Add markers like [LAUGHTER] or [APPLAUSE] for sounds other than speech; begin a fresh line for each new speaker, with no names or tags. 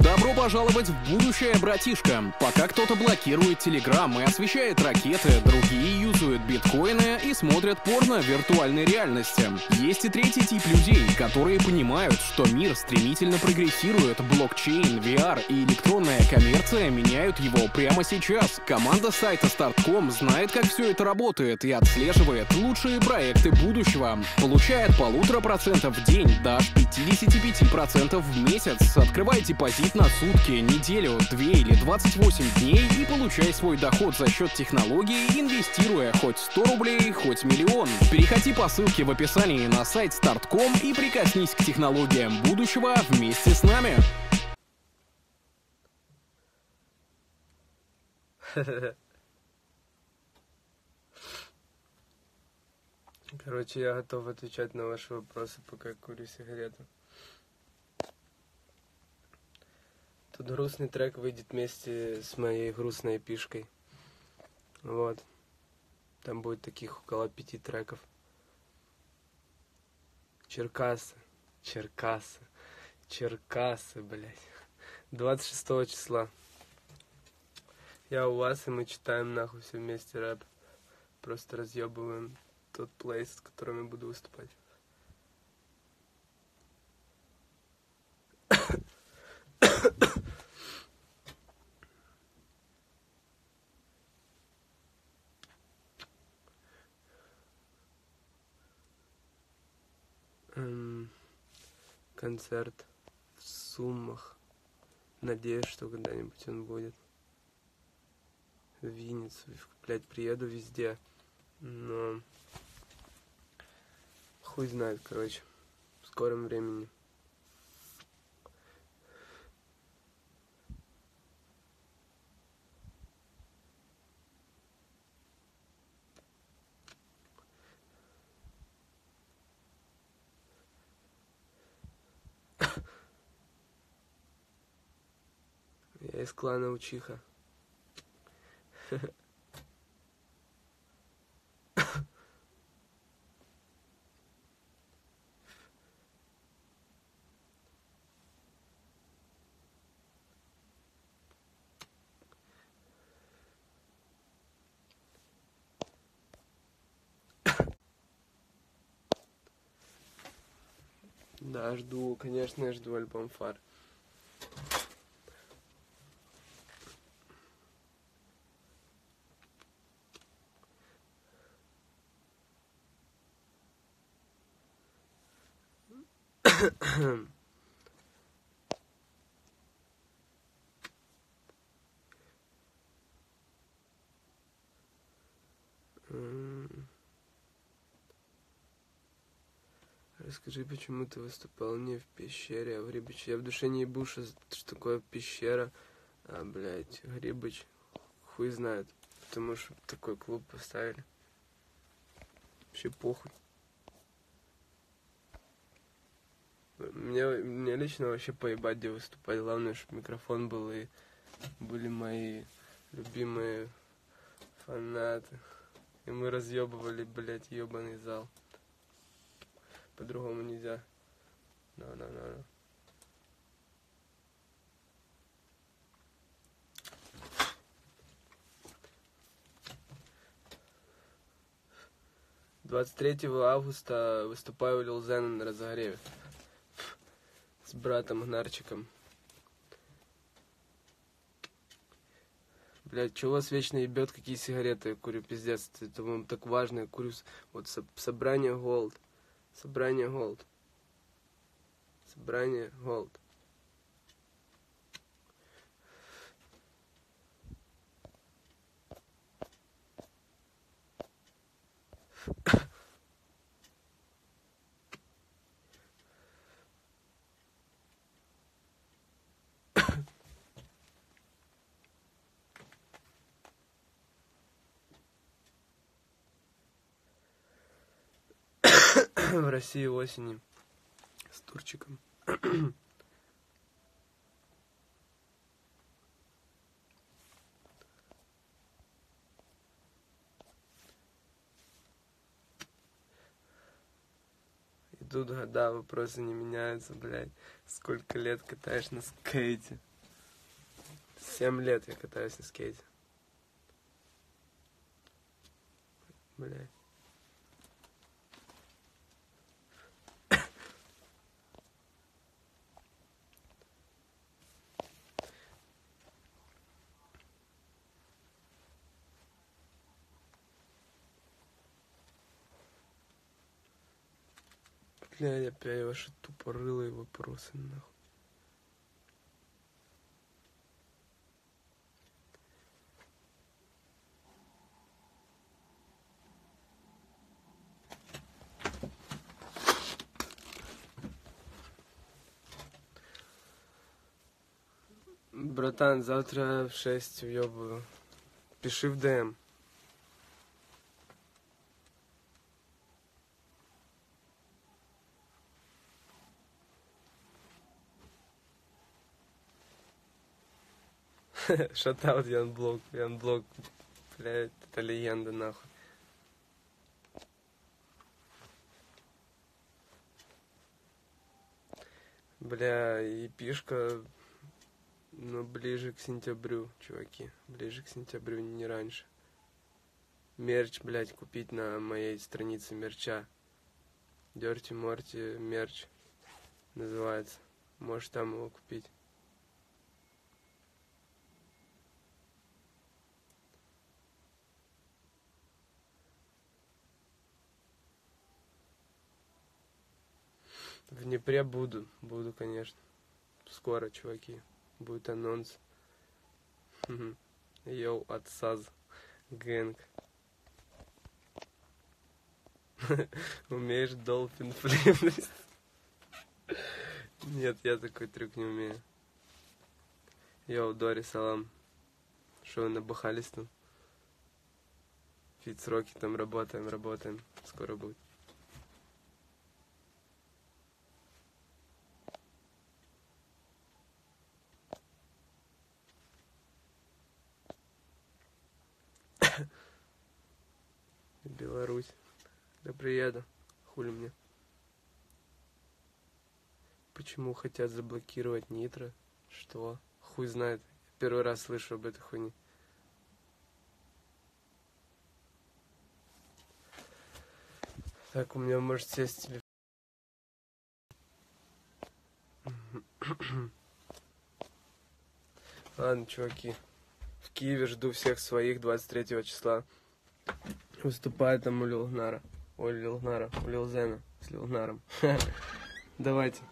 Добро пожаловать в будущее, братишка. Пока кто-то блокирует Телеграм и освещает ракеты, другие юзают биткоины и смотрят порно в виртуальной реальности. Есть и третий тип людей, которые понимают, что мир стремительно прогрессирует, блокчейн, VR и электронная коммерция меняют его прямо сейчас. Команда сайта Start.com знает, как все это работает и отслеживает лучшие проекты будущего. Получает полутора процентов в день до 55% в месяц. Открывайте позиции на сутки, неделю, две или 28 дней и получай свой доход за счет технологии, инвестируя хоть 100 рублей, хоть миллион. Переходи по ссылке в описании на сайт start.com и прикоснись к технологиям будущего вместе с нами.
Короче, я готов отвечать на ваши вопросы, пока курю сигарету. Грустный трек выйдет вместе с моей грустной пишкой. Вот. Там будет таких около пяти треков. Черкасы. Черкасы. Черкасы, блядь. 26 числа. Я у вас, и мы читаем нахуй все вместе рэп. Просто разъебываем тот плейс, с которым я буду выступать. Концерт в Суммах. Надеюсь, что когда-нибудь он будет. В Винницу, блядь, приеду везде. Но хуй знает, короче. В скором времени. Я из клана Учиха. Да, жду, конечно, жду альбом Фар. Расскажи, почему ты выступал не в пещере, а в Грибыче? Я в душе не ебу, что, что такое пещера. А, блядь, Грибыч, хуй знает. Потому что такой клуб поставили. Вообще похуй. Мне, мне лично вообще поебать, где выступать. Главное, чтобы микрофон был и были мои любимые фанаты. И мы разъебывали, блядь, ебаный зал. По-другому нельзя. No, no, no, no. Двадцать третьего августа выступаю у на разогреве братом Гнарчиком. Блять, чего вас вечно ебет, какие сигареты я курю, пиздец, это вам так важно, я курю вот со- Sobranie Gold, Sobranie Gold, Sobranie Gold. В России осенью с турчиком. [CLEARS THROAT] Идут года, вопросы не меняются, блядь. Сколько лет катаешь на скейте? Семь лет я катаюсь на скейте. Блядь. Блядь, опять ваши тупорылые вопросы, нахуй. Братан, завтра в 6 въебываю. Пиши в ДМ. [LAUGHS] Шатаут Ян Блок. Ян Блок, блядь, это легенда, нахуй. Бля, и пишка, ну, ближе к сентябрю, чуваки. Ближе к сентябрю, не раньше. Мерч, блядь, купить на моей странице мерча. Дерти Морти мерч называется. Можешь там его купить. В Днепре буду, буду, конечно. Скоро, чуваки. Будет анонс. Йоу, от САЗ. Gang. [LAUGHS] Умеешь dolphin flip? Нет, я такой трюк не умею. Йоу, Дори, салам. Что вы набухались там? Фит с Rocket ом работаем, работаем. Скоро будет. Беларусь. Да приеду. Хули мне. Почему хотят заблокировать Нитро? Что? Хуй знает. Первый раз слышу об этой хуйне. Так, у меня может сесть телефон. Ладно, чуваки. В Киеве жду всех своих 23 числа. Выступает там у Лилгнара. Ой, Лилгнара. У Лилзена. С Лилгнаром. [LAUGHS] Давайте.